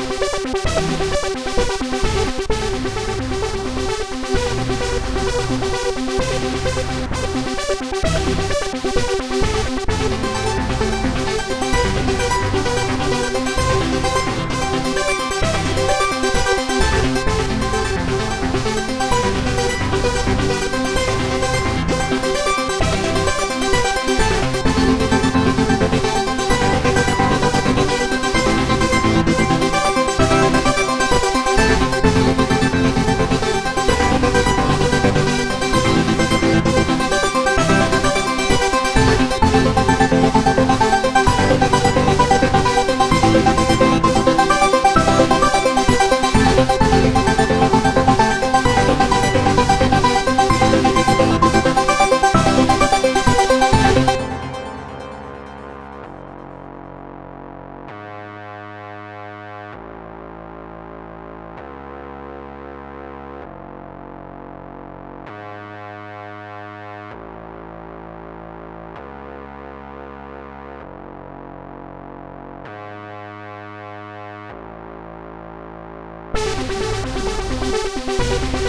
Thank you.